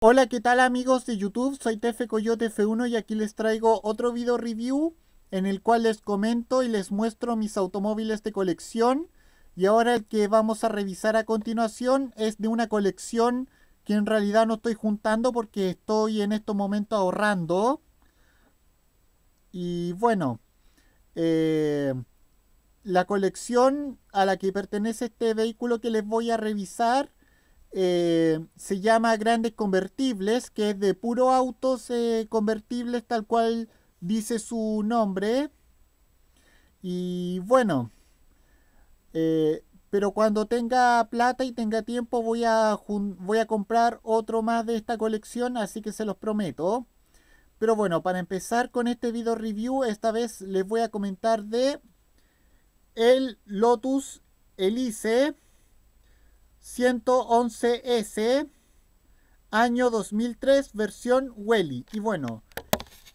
Hola, ¿qué tal amigos de YouTube? Soy Tefe Coyote F1 y aquí les traigo otro video review en el cual les comento y les muestro mis automóviles de colección. Y ahora el que vamos a revisar a continuación es de una colección que en realidad no estoy juntando porque estoy en estos momentos ahorrando. Y bueno, eh, la colección a la que pertenece este vehículo que les voy a revisar eh, se llama Grandes Convertibles, que es de puro autos eh, convertibles tal cual dice su nombre. Y bueno, eh, pero cuando tenga plata y tenga tiempo voy a, voy a comprar otro más de esta colección, así que se los prometo. Pero bueno, para empezar con este video review, esta vez les voy a comentar de el Lotus Elise 111S, año 2003, versión Welly. Y bueno,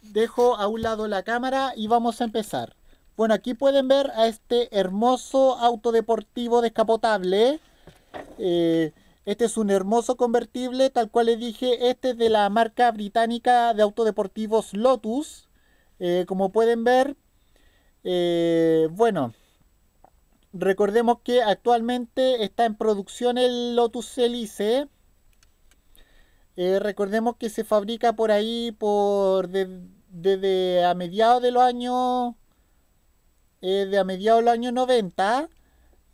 dejo a un lado la cámara y vamos a empezar. Bueno, aquí pueden ver a este hermoso auto deportivo descapotable. Eh, este es un hermoso convertible, tal cual les dije, este es de la marca británica de autodeportivos Lotus. Eh, como pueden ver, eh, bueno, Recordemos que actualmente está en producción el Lotus Elise. Eh, recordemos que se fabrica por ahí por desde a mediados de los años eh, de a mediados de los años 90.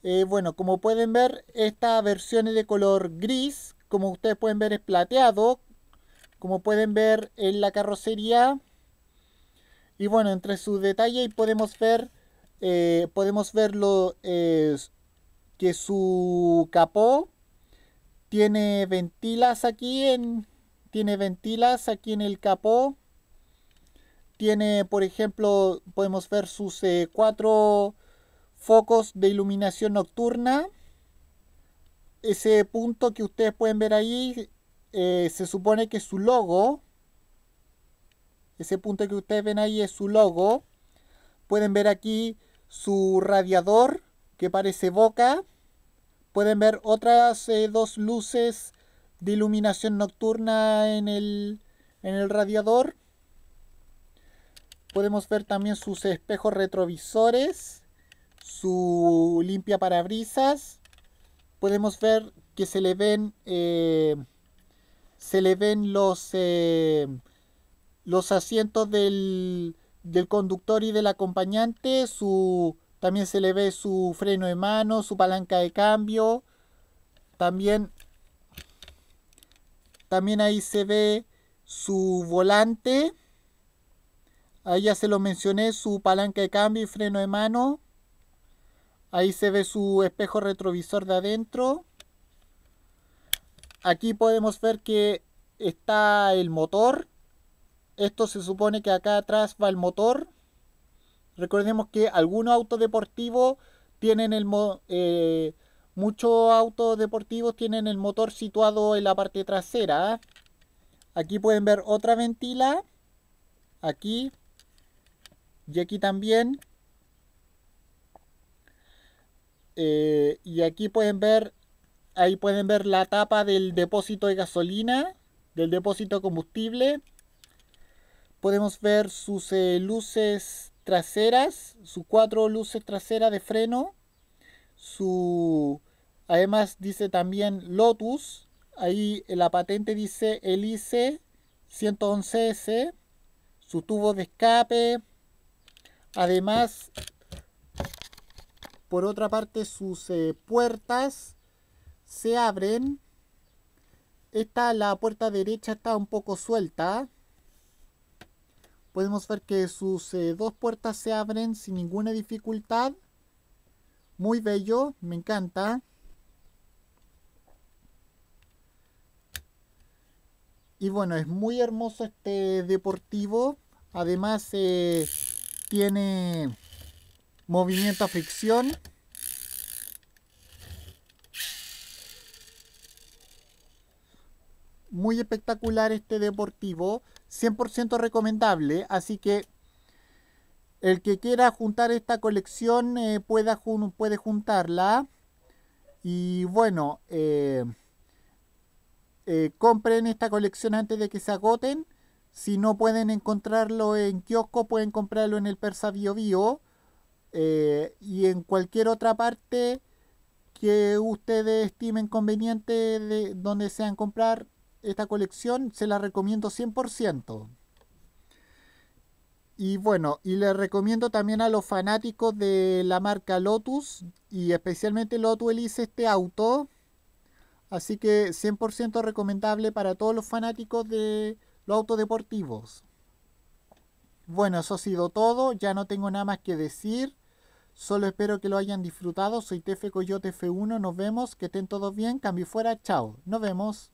Eh, bueno, como pueden ver, esta versión es de color gris. Como ustedes pueden ver, es plateado. Como pueden ver en la carrocería. Y bueno, entre sus detalles podemos ver eh, podemos verlo que su capó tiene ventilas aquí en tiene ventilas aquí en el capó. Tiene por ejemplo podemos ver sus eh, cuatro focos de iluminación nocturna. Ese punto que ustedes pueden ver ahí eh, se supone que su logo. Ese punto que ustedes ven ahí es su logo. Pueden ver aquí su radiador que parece boca. Pueden ver otras eh, dos luces de iluminación nocturna en el, en el radiador. Podemos ver también sus espejos retrovisores, su limpia parabrisas. Podemos ver que se le ven eh, se le ven los eh, los asientos del del conductor y del acompañante, su, también se le ve su freno de mano, su palanca de cambio, también, también ahí se ve su volante, ahí ya se lo mencioné, su palanca de cambio y freno de mano, ahí se ve su espejo retrovisor de adentro, aquí podemos ver que está el motor, esto se supone que acá atrás va el motor. Recordemos que algunos autos deportivos tienen el eh, muchos autos deportivos tienen el motor situado en la parte trasera. Aquí pueden ver otra ventila. Aquí. Y aquí también. Eh, y aquí pueden ver. Ahí pueden ver la tapa del depósito de gasolina. Del depósito de combustible podemos ver sus eh, luces traseras, sus cuatro luces traseras de freno, su además dice también Lotus, ahí la patente dice Elise 111S, su tubo de escape, además por otra parte sus eh, puertas se abren, esta la puerta derecha está un poco suelta, podemos ver que sus eh, dos puertas se abren sin ninguna dificultad. Muy bello, me encanta. Y bueno, es muy hermoso este deportivo. Además eh, tiene movimiento a fricción. Muy espectacular este deportivo. 100% recomendable, así que el que quiera juntar esta colección eh, pueda, puede juntarla. Y bueno, eh, eh, compren esta colección antes de que se agoten. Si no pueden encontrarlo en kiosco, pueden comprarlo en el Persa Bio Bio. Y en cualquier otra parte que ustedes estimen conveniente de donde desean comprar esta colección, se la recomiendo 100%. Y bueno, y les recomiendo también a los fanáticos de la marca Lotus y especialmente Lotus Elise este auto. Así que 100% recomendable para todos los fanáticos de los autos deportivos. Bueno, eso ha sido todo. Ya no tengo nada más que decir. Solo espero que lo hayan disfrutado. Soy Tefe Coyote F1. Nos vemos. Que estén todos bien. Cambio fuera. Chao. Nos vemos.